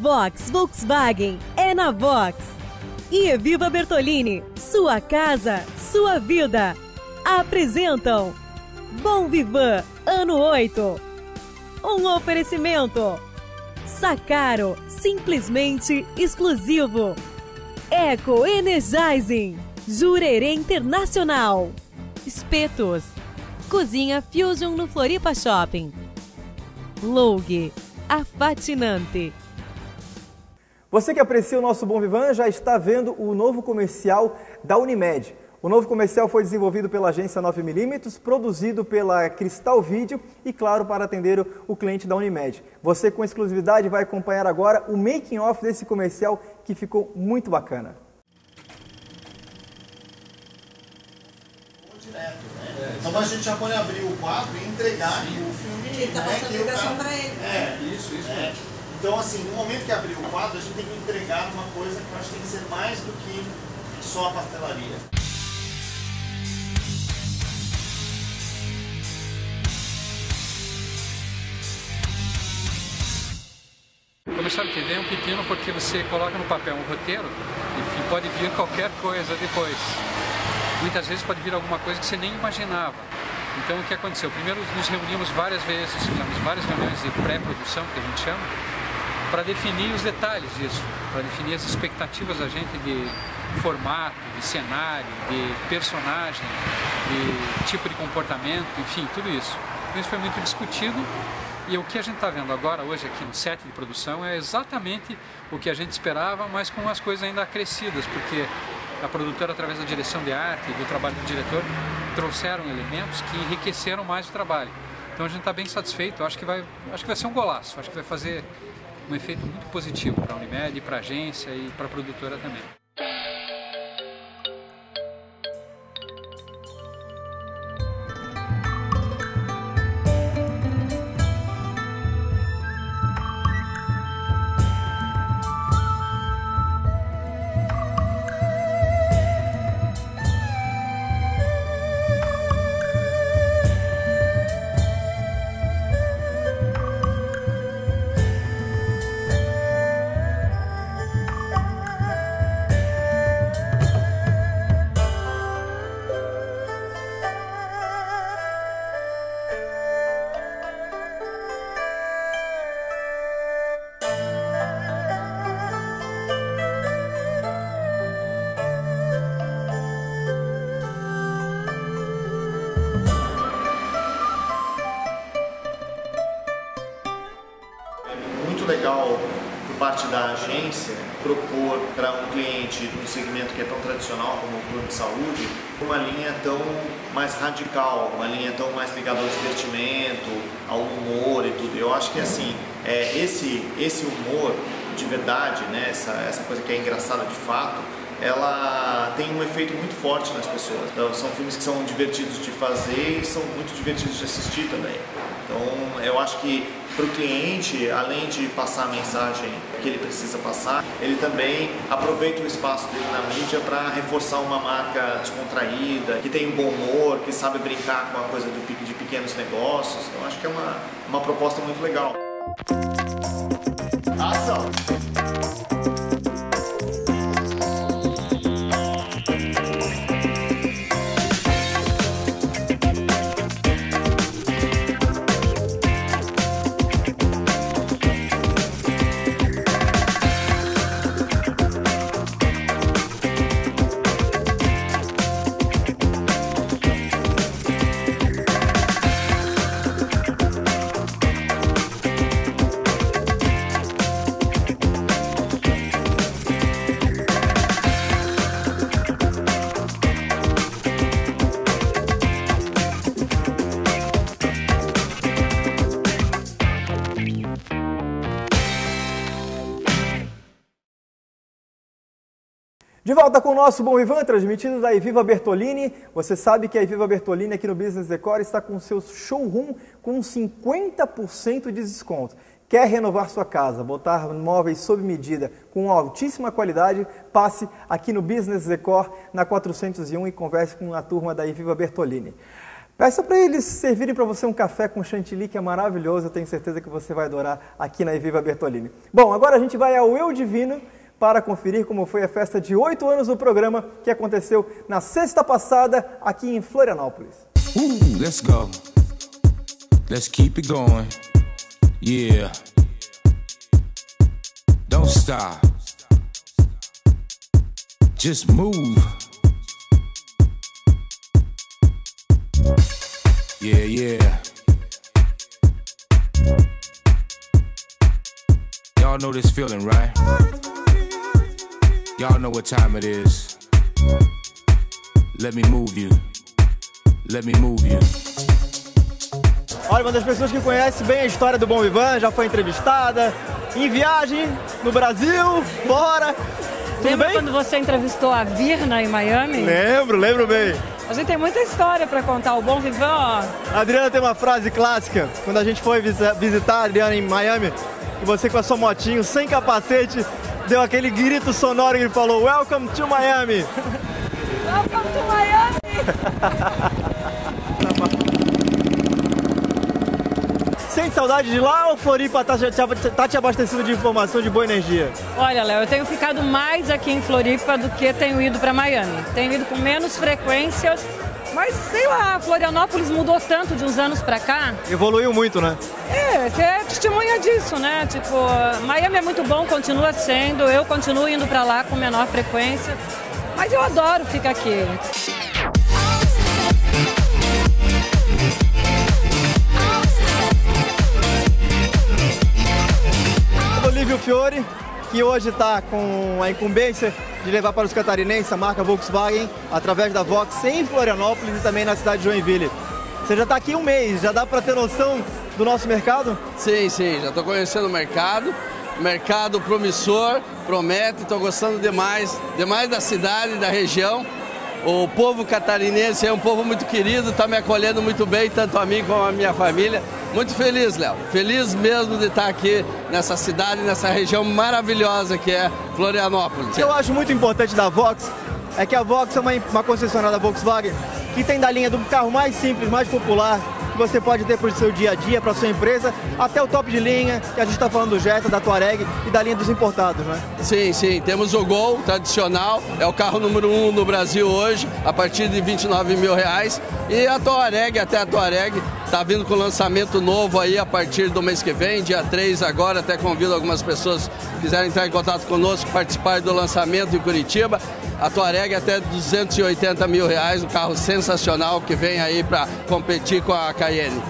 Vox Volkswagen é na Vox. E Viva Bertolini, sua casa, sua vida. Apresentam Bom Vivan, ano 8. Um oferecimento. Sacaro, simplesmente exclusivo. Eco Energizing, Jurerê Internacional. Espetos, Cozinha Fusion no Floripa Shopping. Logue, a fatinante. Você que aprecia o nosso Bom Vivan já está vendo o novo comercial da Unimed. O novo comercial foi desenvolvido pela agência 9mm, produzido pela Cristal Vídeo e, claro, para atender o cliente da Unimed. Você, com exclusividade, vai acompanhar agora o making-off desse comercial que ficou muito bacana. Direto, né? Então a gente já pode abrir o quadro e entregar aqui o filme. Ele tá né, passando ligação pra ele. É, isso, isso. né? Então, assim, no momento que abrir o quadro, a gente tem que entregar uma coisa que eu acho que tem que ser mais do que só a pastelaria. Comercial de TV é um pepino porque você coloca no papel um roteiro e pode vir qualquer coisa depois. Muitas vezes pode vir alguma coisa que você nem imaginava. Então o que aconteceu? Primeiro nos reunimos várias vezes, fizemos várias reuniões de pré-produção, que a gente chama, para definir os detalhes disso, para definir as expectativas da gente de formato, de cenário, de personagem, de tipo de comportamento, enfim, tudo isso. Então isso foi muito discutido e o que a gente está vendo agora, hoje, aqui no set de produção, é exatamente o que a gente esperava, mas com as coisas ainda acrescidas, porque a produtora, através da direção de arte e do trabalho do diretor, trouxeram elementos que enriqueceram mais o trabalho. Então a gente está bem satisfeito, acho que, vai, acho que vai ser um golaço, acho que vai fazer um efeito muito positivo para a Unimed, para a agência e para a produtora também. Parte da agência propor para um cliente de um segmento que é tão tradicional como o plano de saúde uma linha tão mais radical, uma linha tão mais ligada ao divertimento, ao humor e tudo. Eu acho que assim, é, esse, esse humor de verdade, né, essa, essa coisa que é engraçada de fato, ela tem um efeito muito forte nas pessoas. Então, são filmes que são divertidos de fazer e são muito divertidos de assistir também. Então, eu acho que para o cliente, além de passar a mensagem que ele precisa passar, ele também aproveita o espaço dele na mídia para reforçar uma marca descontraída, que tem um bom humor, que sabe brincar com a coisa de pequenos negócios. Então, acho que é uma, uma proposta muito legal. Ação! De volta com o nosso Bom Vivan, transmitido da Eviva Bertolini. Você sabe que a Eviva Bertolini aqui no Business Decor está com seu showroom com 50% de desconto. Quer renovar sua casa, botar móveis sob medida com altíssima qualidade? Passe aqui no Business Decor na 401 e converse com a turma da Eviva Bertolini. Peça para eles servirem para você um café com chantilly, que é maravilhoso. Eu tenho certeza que você vai adorar aqui na Eviva Bertolini. Bom, agora a gente vai ao Eu Divino para conferir como foi a festa de oito anos do programa que aconteceu na sexta passada aqui em Florianópolis. Uh, let's go. Let's keep it going. Yeah. Don't stop. Just move. Yeah, yeah. Y'all know this feeling, right? Y'all know what time it is. Let me move you. Let me move you. Olha, uma das pessoas que conhece bem a história do Bom Vivan, já foi entrevistada, em viagem no Brasil, fora. Tudo Lembra bem? quando você entrevistou a Virna em Miami? Lembro, lembro bem. A gente tem muita história pra contar. O Bom Vivan, ó. A Adriana tem uma frase clássica, quando a gente foi visi- visitar a Adriana em Miami, e você com a sua motinho, sem capacete, deu aquele grito sonoro e falou Welcome to Miami. Welcome to Miami! Sente saudade de lá ou Floripa tá, te- tá te abastecendo de informação de boa energia? Olha, Léo, eu tenho ficado mais aqui em Floripa do que tenho ido pra Miami. Tenho ido com menos frequência, mas sei lá, Florianópolis mudou tanto de uns anos pra cá. Evoluiu muito, né? É, você é testemunha disso, né? Tipo, Miami é muito bom, continua sendo. Eu continuo indo pra lá com menor frequência. Mas eu adoro ficar aqui. Olívio Fiore, que hoje está com a incumbência de levar para os catarinenses a marca Volkswagen através da Vox em Florianópolis e também na cidade de Joinville. Você já está aqui um mês, já dá para ter noção do nosso mercado? Sim, sim, já estou conhecendo o mercado. Mercado promissor, promete, estou gostando demais, demais da cidade, da região. O povo catarinense é um povo muito querido, está me acolhendo muito bem, tanto a mim como a minha família. Muito feliz, Léo. Feliz mesmo de estar aqui nessa cidade, nessa região maravilhosa que é Florianópolis. O que eu acho muito importante da Vox é que a Vox é uma, uma concessionária da Volkswagen que tem da linha do carro mais simples, mais popular, que você pode ter para o seu dia a dia, para a sua empresa, até o top de linha, que a gente está falando do Jetta, da Touareg e da linha dos importados, né? Sim, sim. Temos o Gol tradicional, é o carro número um no Brasil hoje, a partir de 29 mil reais. E a Touareg, até a Touareg, está vindo com lançamento novo aí a partir do mês que vem, dia 3 agora. Até convido algumas pessoas que quiserem entrar em contato conosco, participar do lançamento em Curitiba. A Touareg até 280 mil reais, um carro sensacional que vem aí para competir com a Cayenne.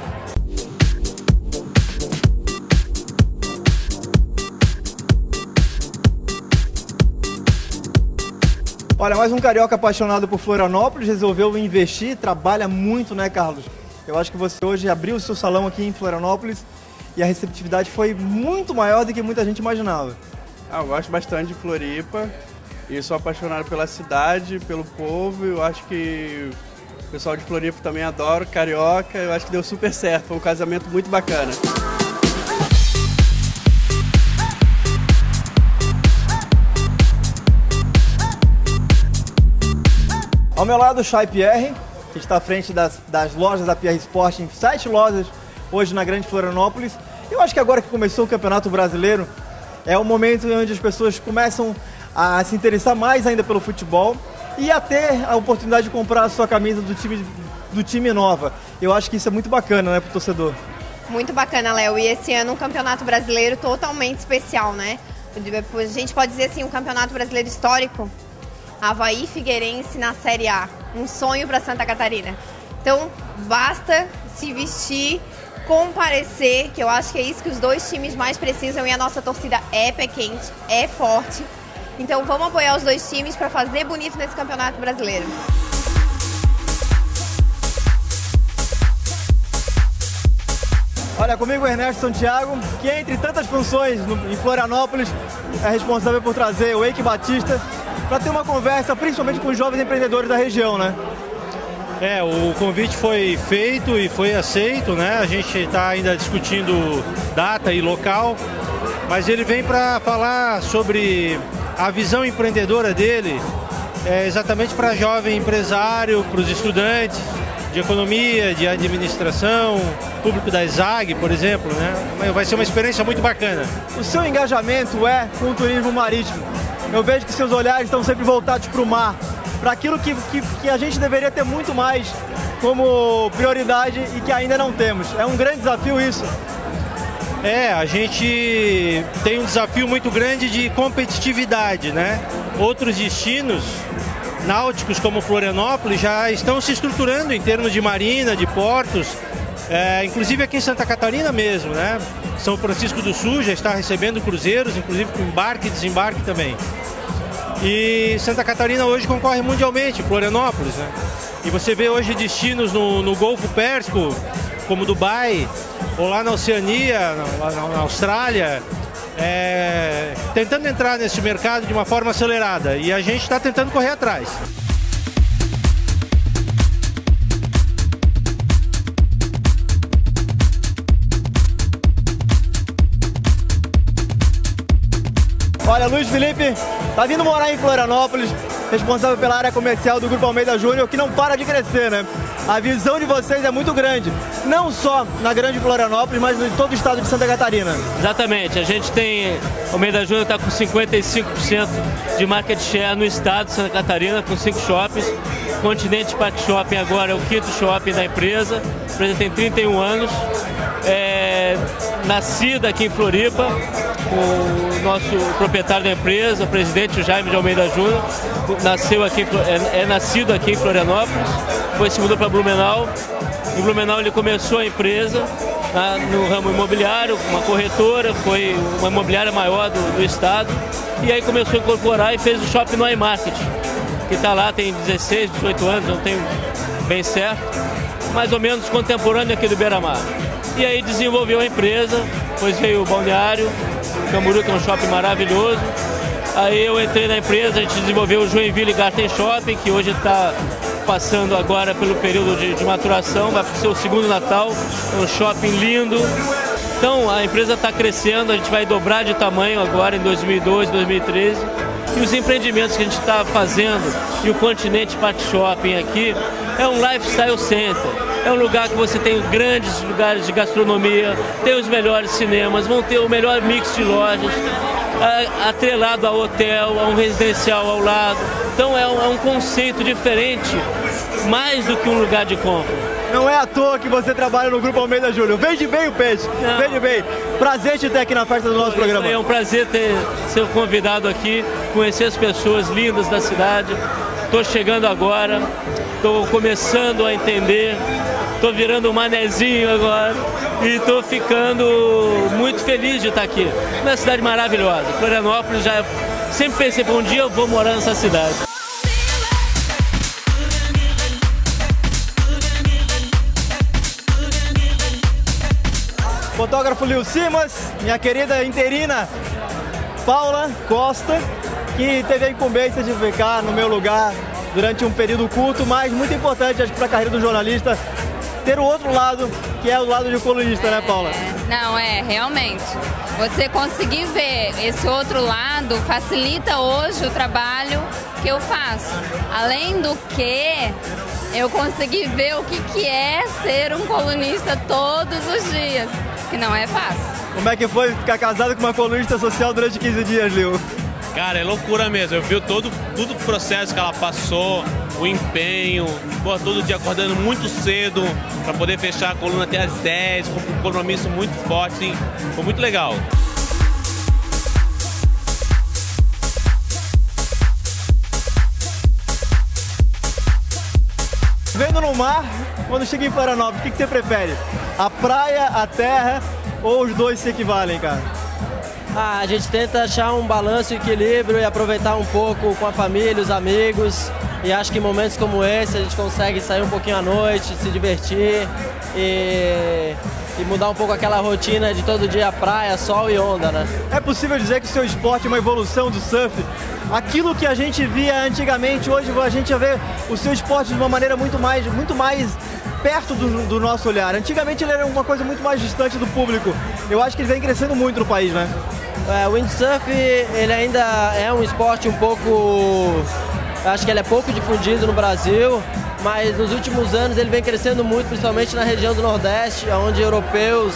Olha, mais um carioca apaixonado por Florianópolis resolveu investir, trabalha muito, né, Carlos? Eu acho que você hoje abriu o seu salão aqui em Florianópolis e a receptividade foi muito maior do que muita gente imaginava. Ah, eu gosto bastante de Floripa e sou apaixonado pela cidade, pelo povo. Eu acho que o pessoal de Floripa também adora, carioca. Eu acho que deu super certo, foi um casamento muito bacana. Ao meu lado, o Chay Pierre, que está à frente das, das lojas da Pierre Sport, em sete lojas hoje na Grande Florianópolis. Eu acho que agora que começou o Campeonato Brasileiro, é o momento onde as pessoas começam a se interessar mais ainda pelo futebol e a ter a oportunidade de comprar a sua camisa do time, do time nova. Eu acho que isso é muito bacana, né, para o torcedor. Muito bacana, Léo. E esse ano um campeonato brasileiro totalmente especial, né? A gente pode dizer assim, um campeonato brasileiro histórico. Havaí Figueirense na Série A. Um sonho para Santa Catarina. Então, basta se vestir, comparecer, que eu acho que é isso que os dois times mais precisam e a nossa torcida é pé quente, é forte. Então, vamos apoiar os dois times para fazer bonito nesse campeonato brasileiro. Olha, comigo o Ernesto Santiago, que entre tantas funções no, em Florianópolis é responsável por trazer o Eike Batista para ter uma conversa, principalmente com os jovens empreendedores da região, né? É, o convite foi feito e foi aceito, né? A gente está ainda discutindo data e local, mas ele vem para falar sobre a visão empreendedora dele, é, exatamente para jovem empresário, para os estudantes de economia, de administração, público da ZAG, por exemplo, né? Vai ser uma experiência muito bacana. O seu engajamento é com o turismo marítimo. Eu vejo que seus olhares estão sempre voltados para o mar, para aquilo que, que, que a gente deveria ter muito mais como prioridade e que ainda não temos. É um grande desafio isso. É, a gente tem um desafio muito grande de competitividade, né? Outros destinos náuticos como Florianópolis já estão se estruturando em termos de marina, de portos, é, inclusive aqui em Santa Catarina mesmo, né? São Francisco do Sul já está recebendo cruzeiros, inclusive com embarque e desembarque também. E Santa Catarina hoje concorre mundialmente, Florianópolis, né? E você vê hoje destinos no, no Golfo Pérsico, como Dubai, ou lá na Oceania, na, Austrália, é, tentando entrar nesse mercado de uma forma acelerada. E a gente está tentando correr atrás. Olha, Luiz Felipe tá vindo morar em Florianópolis, responsável pela área comercial do Grupo Almeida Júnior, que não para de crescer, né? A visão de vocês é muito grande, não só na grande Florianópolis, mas em todo o estado de Santa Catarina. Exatamente, a gente tem, Almeida Júnior está com 55% de market share no estado de Santa Catarina, com cinco shoppings. Continente Park Shopping agora é o quinto shopping da empresa, a empresa tem 31 anos, é, nascida aqui em Floripa, o nosso proprietário da empresa, o presidente Jaime de Almeida Júnior, nasceu aqui, é, é, nascido aqui em Florianópolis, foi se mudou para Blumenau. Em Blumenau ele começou a empresa tá, no ramo imobiliário, uma corretora, foi uma imobiliária maior do, do estado, e aí começou a incorporar e fez o shopping no iMarket, que está lá, tem 16, 18 anos, não tenho bem certo, mais ou menos contemporâneo aqui do Beira-Mar. E aí desenvolveu a empresa, depois veio o balneário, Camburu, que é um shopping maravilhoso. Aí eu entrei na empresa, a gente desenvolveu o Joinville Garden Shopping, que hoje está passando agora pelo período de, de maturação, vai ser o segundo Natal, é um shopping lindo. Então a empresa está crescendo, a gente vai dobrar de tamanho agora em 2012, 2013. E os empreendimentos que a gente está fazendo e o Continente Park Shopping aqui é um lifestyle center. É um lugar que você tem grandes lugares de gastronomia, tem os melhores cinemas, vão ter o melhor mix de lojas, atrelado a hotel, a um residencial ao lado. Então é um, é um conceito diferente, mais do que um lugar de compra. Não é à toa que você trabalha no Grupo Almeida Júnior. Vende bem o peixe, Não. vende bem. Prazer te ter aqui na festa do nosso programa. É um prazer ter ser convidado aqui, conhecer as pessoas lindas da cidade. Estou chegando agora, estou começando a entender, estou virando um manezinho agora e estou ficando muito feliz de estar aqui. Uma cidade maravilhosa. Florianópolis já sempre pensei um dia eu vou morar nessa cidade. Fotógrafo Lil Simas, minha querida interina Paula Costa, que teve a incumbência de ficar no meu lugar durante um período curto, mas muito importante, acho para a carreira do jornalista, ter o outro lado, que é o lado de colunista, né, Paula? É, não, é, realmente. Você conseguir ver esse outro lado facilita hoje o trabalho que eu faço. Além do que, eu consegui ver o que, que é ser um colunista todos os dias que não é fácil. Como é que foi ficar casado com uma colunista social durante 15 dias, Lil? Cara, é loucura mesmo. Eu vi todo, todo o processo que ela passou, o empenho, pô, todo dia acordando muito cedo para poder fechar a coluna até as 10, com um compromisso muito forte, assim. Foi muito legal. Vendo no mar, quando chega em Florianópolis, o que, que você prefere? A praia, a terra ou os dois se equivalem, cara? Ah, a gente tenta achar um balanço, um equilíbrio e aproveitar um pouco com a família, os amigos. E acho que em momentos como esse a gente consegue sair um pouquinho à noite, se divertir e, e mudar um pouco aquela rotina de todo dia praia, sol e onda, né? É possível dizer que o seu esporte é uma evolução do surf? Aquilo que a gente via antigamente, hoje a gente vê o seu esporte de uma maneira muito mais, muito mais perto do, do, nosso olhar. Antigamente ele era uma coisa muito mais distante do público. Eu acho que ele vem crescendo muito no país, né? É, o windsurf ele ainda é um esporte um pouco, acho que ele é pouco difundido no Brasil, mas nos últimos anos ele vem crescendo muito, principalmente na região do Nordeste, onde europeus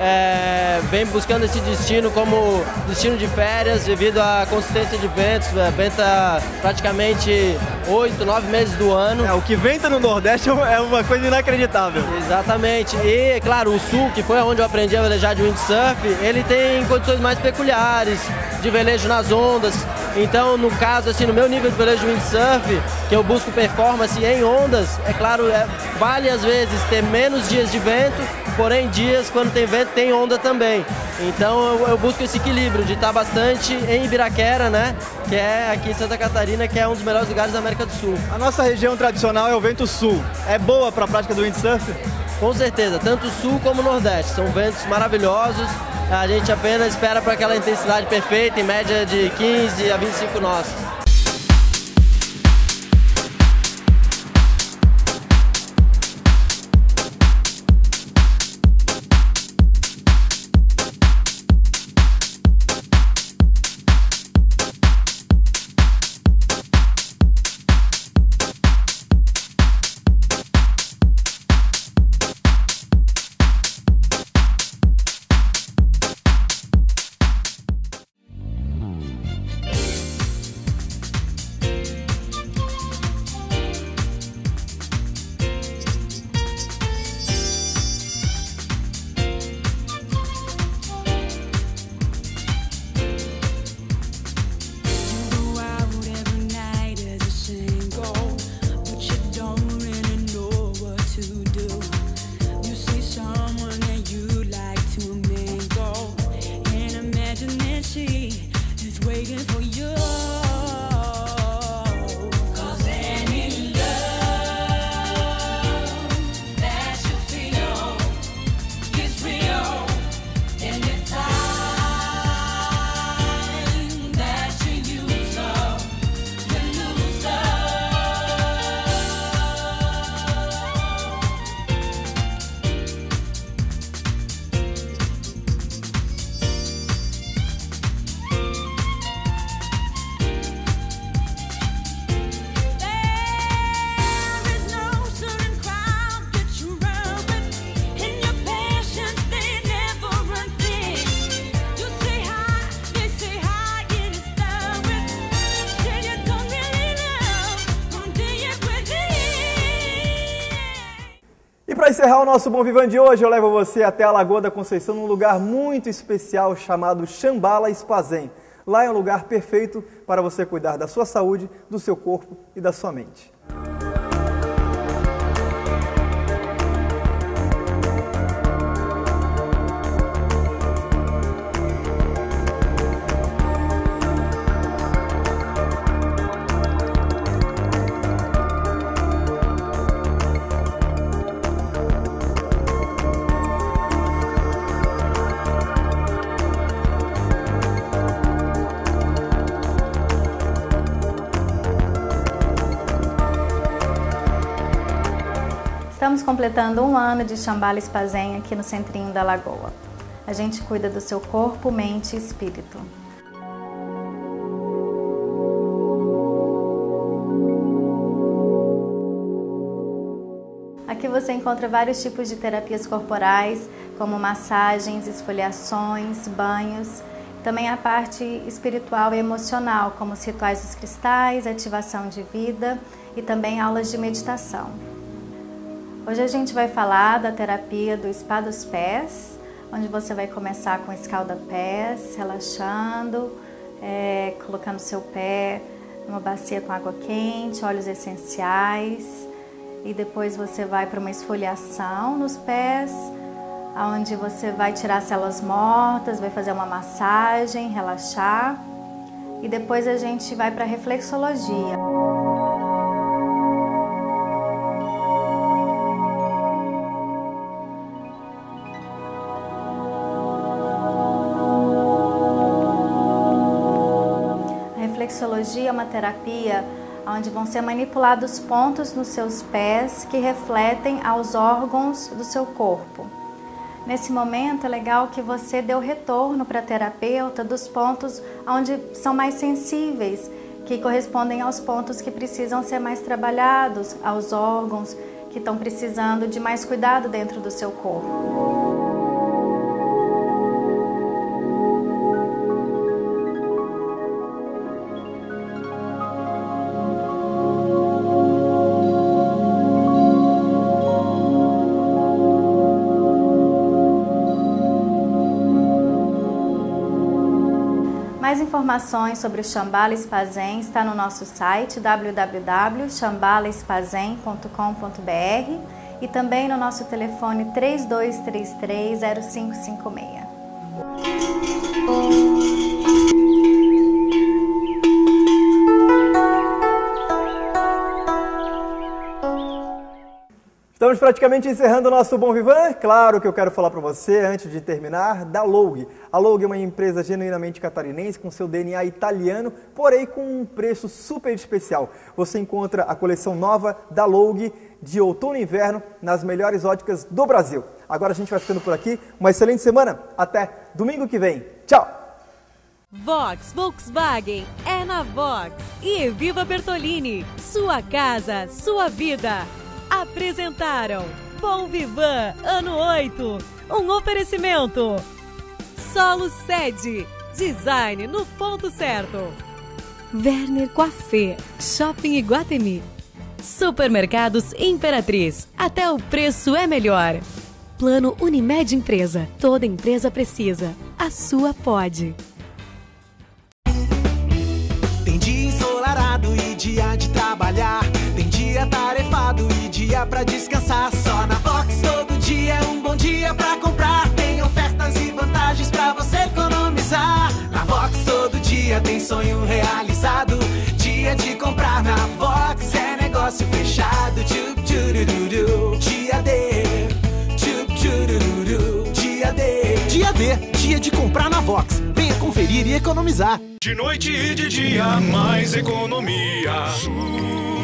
é, vem buscando esse destino como destino de férias devido à consistência de ventos, é, venta praticamente oito, nove meses do ano. É, o que venta no Nordeste é uma coisa inacreditável. Exatamente. E, claro, o Sul, que foi onde eu aprendi a velejar de windsurf, ele tem condições mais peculiares de velejo nas ondas. Então, no caso, assim, no meu nível de velejo de windsurf, que eu busco performance em ondas, é claro, é, vale às vezes ter menos dias de vento, porém dias quando tem vento tem onda também. Então eu, eu busco esse equilíbrio de estar bastante em Ibiraquera, né? Que é aqui em Santa Catarina, que é um dos melhores lugares da América do Sul. A nossa região tradicional é o vento sul. É boa para a prática do windsurf? Com certeza, tanto sul como o nordeste. São ventos maravilhosos. A gente apenas espera para aquela intensidade perfeita, em média de 15 a 25 nós. Encerrar o nosso Bom Vivan de hoje, eu levo você até a Lagoa da Conceição, num lugar muito especial chamado Chambala Espazem. Lá é um lugar perfeito para você cuidar da sua saúde, do seu corpo e da sua mente. Estamos completando um ano de Chambala Espazen aqui no Centrinho da Lagoa. A gente cuida do seu corpo, mente e espírito. Aqui você encontra vários tipos de terapias corporais, como massagens, esfoliações, banhos. Também a parte espiritual e emocional, como os rituais dos cristais, ativação de vida e também aulas de meditação. Hoje a gente vai falar da terapia do spa dos pés, onde você vai começar com escalda-pés, relaxando, é, colocando seu pé numa bacia com água quente, óleos essenciais, e depois você vai para uma esfoliação nos pés, onde você vai tirar células mortas, vai fazer uma massagem, relaxar, e depois a gente vai para reflexologia. Reflexologia é uma terapia onde vão ser manipulados pontos nos seus pés que refletem aos órgãos do seu corpo. Nesse momento é legal que você dê o retorno para a terapeuta dos pontos onde são mais sensíveis que correspondem aos pontos que precisam ser mais trabalhados, aos órgãos que estão precisando de mais cuidado dentro do seu corpo. Mais informações sobre o Chambala Spazem está no nosso site www.chambalespazem.com.br e também no nosso telefone 3233 0556. Praticamente encerrando o nosso Bom Vivan. Claro que eu quero falar para você, antes de terminar, da Loug. A Loug é uma empresa genuinamente catarinense, com seu DNA italiano, porém com um preço super especial. Você encontra a coleção nova da Loug de outono e inverno nas melhores óticas do Brasil. Agora a gente vai ficando por aqui. Uma excelente semana. Até domingo que vem. Tchau! Vox Volkswagen é na Vox. E Viva Bertolini. Sua casa, sua vida apresentaram Bom Vivan Ano 8, um oferecimento. Solo Sede, design no ponto certo. Werner Coiffé, Shopping Iguatemi. Supermercados Imperatriz, até o preço é melhor. Plano Unimed Empresa, toda empresa precisa. A sua pode. Tem dia ensolarado e dia de trabalhar. Pra descansar. Só na Vox todo dia é um bom dia pra comprar. Tem ofertas e vantagens pra você economizar. Na Vox todo dia tem sonho realizado. Dia de comprar na Vox é negócio fechado. Tchup, tchurururu. Dia D. Tchup, tchurururu. Dia D. Dia D, dia de comprar na Vox. Venha conferir e economizar. De noite e de dia, mais economia.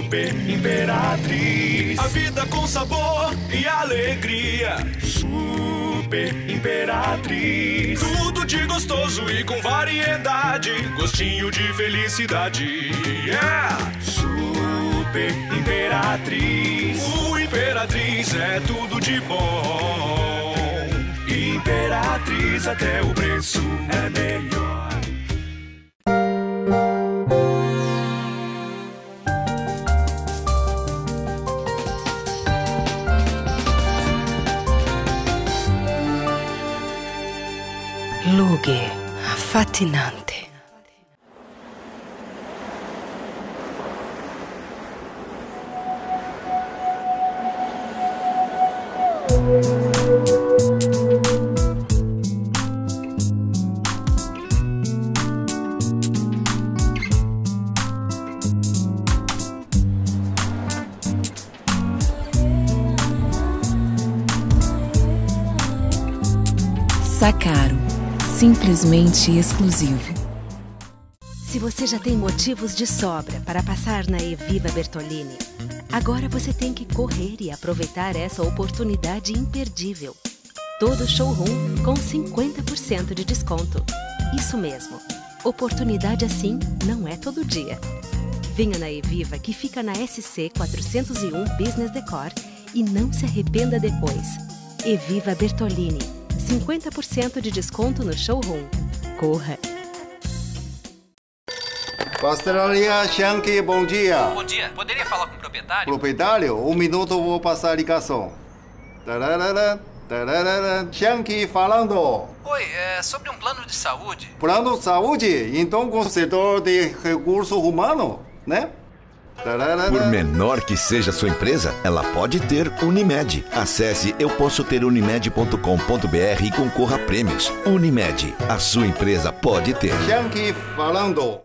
Super Imperatriz. A vida com sabor e alegria. Super Imperatriz. Tudo de gostoso e com variedade. Gostinho de felicidade. Yeah! Super Imperatriz. O Imperatriz é tudo de bom. Imperatriz, até o preço é melhor. Boogie. Fascinante. Simplesmente exclusivo. Se você já tem motivos de sobra para passar na Eviva Bertolini, agora você tem que correr e aproveitar essa oportunidade imperdível. Todo showroom com 50% de desconto. Isso mesmo. Oportunidade assim não é todo dia. Venha na Eviva que fica na SC 401 Business Decor e não se arrependa depois. Eviva Bertolini. 50% de desconto no showroom. Corra! Pastelaria Shanky, bom dia. Bom dia, poderia falar com o proprietário? Proprietário, um minuto eu vou passar a ligação. Tararara, tararara. Shanky falando. Oi, é sobre um plano de saúde. Plano de saúde? Então com o setor de recurso humano, né? Por menor que seja a sua empresa, ela pode ter Unimed. Acesse eupossoterunimed.com.br e concorra a prêmios. Unimed, a sua empresa pode ter. Shanky falando.